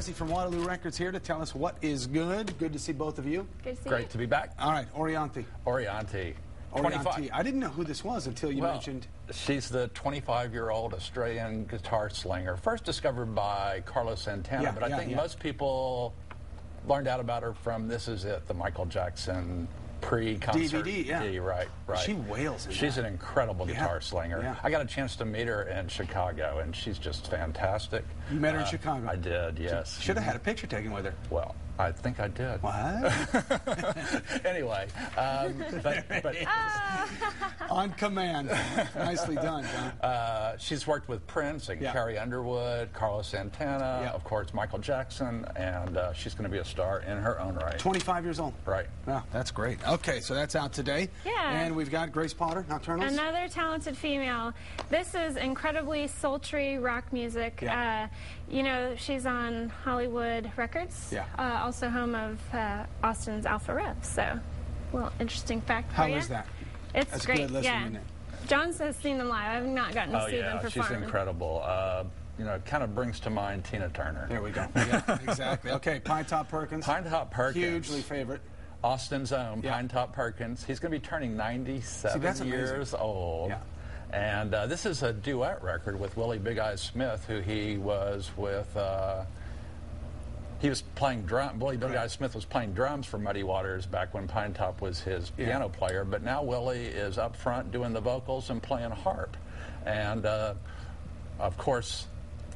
Jesse from Waterloo Records here to tell us what is good. Good to see both of you. Good to see Great you. to be back. All right, Orianthi. Orianti. Orianthi. 25. I didn't know who this was until you Well, mentioned. she's the 25-year-old Australian guitar slinger, first discovered by Carlos Santana, Yeah, but I yeah, think yeah. most people learned out about her from This Is It, the Michael Jackson pre-concert. DVD, yeah. D, right, right. She wails in She's that. an incredible Yeah, guitar slinger. yeah. I got a chance to meet her in Chicago, and she's just fantastic. You met her in Uh, Chicago? I did, yes. Should have had a picture taken with her. Well, I think I did. What? anyway, um, but, but On command. Nicely done, John. Uh, she's worked with Prince and Yeah. Carrie Underwood, Carlos Santana, Yeah. of course, Michael Jackson, and uh, she's going to be a star in her own right. 25 years old. Right. Wow, that's great. Okay, so that's out today. Yeah. And we've got Grace Potter, Nocturnals. Another talented female. This is incredibly sultry rock music. Yeah. Uh, you know, she's on Hollywood Records. Yeah. Also home of uh, Austin's Alpha Rev. So, well, interesting fact How for is ya. that? It's That's great. good yeah. isn't? John has seen them live. I've not gotten to Oh, see them yeah, perform. she's incredible. Uh, you know, it kind of brings to mind Tina Turner. There we go. Yeah, exactly. Okay, Pinetop Perkins. Pinetop Perkins. Hugely favorite. Austin's own Yeah. Pinetop Perkins. He's going to be turning 97 See, that's amazing. years old. Yeah. And uh, this is a duet record with Willie Big Eyes Smith, who he was with. Uh, he was playing drum. Willie Big Right. Smith was playing drums for Muddy Waters back when Pinetop was his Yeah. piano player. But now Willie is up front doing the vocals and playing harp. And uh, of course,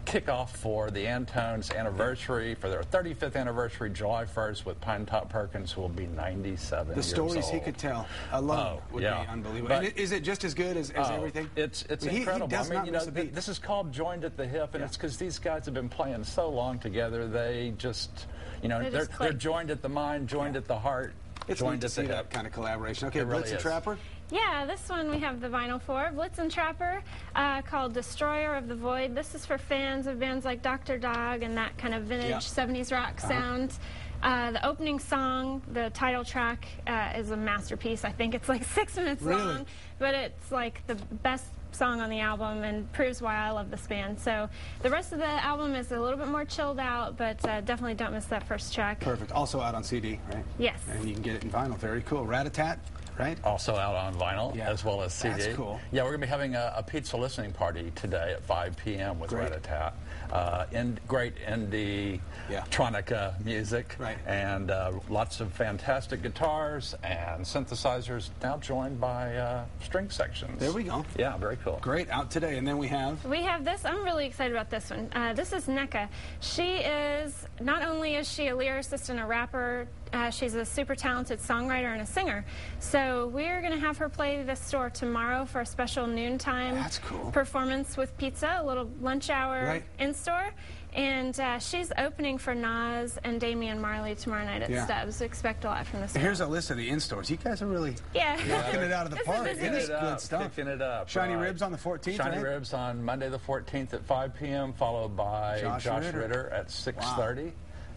kickoff for the Antone's anniversary for their 35th anniversary, July 1st, with Pinetop Perkins, who will be 97. The years stories he could tell alone Oh, would yeah. be unbelievable. But- and is it just as good as, as Oh, everything? It's it's I mean, he- incredible. He, does I mean, not you know, miss a th- beat. this is called joined at the hip, and Yeah. it's because these guys have been playing so long together. They just, you know, They they're they're joined at the mind, joined at the heart, It's joined neat to at see the that kind of collaboration. Okay, It really Blitzen is. Trapper. Yeah, this one we have the vinyl for. Blitzen Trapper, uh, called Destroyer of the Void. This is for fans of bands like Dr. Dog and that kind of vintage Yeah. 70s rock sound. Uh, the opening song, the title track, uh, is a masterpiece. I think it's like six minutes Really? long, but it's like the best song on the album and proves why I love this band. So the rest of the album is a little bit more chilled out, but uh, definitely don't miss that first track. Perfect. Also out on CD, right? Yes. And you can get it in vinyl. Very cool. Ratatat, right? Also out on vinyl Yeah. as well as CD. That's cool. Yeah, we're going to be having a, a pizza listening party today at 5 p.m. with Great. Ratatat. Uh, in, great indie Yeah. tronica music. Right. And uh, lots of fantastic guitars and synthesizers now joined by uh, string sections. There we go. Yeah, very cool. Great. Out today. And then we have. We have this. I'm really excited about this one. Uh, this is Nneka. She is not only is she a lyricist and a rapper, uh, she's a super talented songwriter and a singer. So we're going to have her play this store tomorrow for a special noontime That's cool. performance with pizza, a little lunch hour Right. in store. And uh, she's opening for Nas and Damian Marley tomorrow night at Yeah. Stubb's. Expect a lot from this. Here's a list of the in-stores. You guys are really yeah. knocking it out of the This is park. It is week. Picking it good up, stuff. Picking it up. Shiny right. Ribs on the 14th, Shiny right? Ribs on Monday the 14th at 5 p.m., followed by Josh Josh, Ritter. Ritter. at 6.30.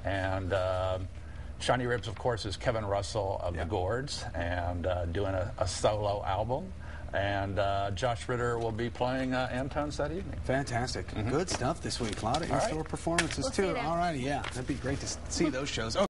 And um Shiny Ribs, of course, is Kevin Russell of Yeah. the Gourds and uh, doing a, a solo album. And uh, Josh Ritter will be playing uh, Antone's that evening. Fantastic. Good stuff this week. A lot of All right. in-store performances, We'll too. you. All righty, yeah. That'd be great to see those shows.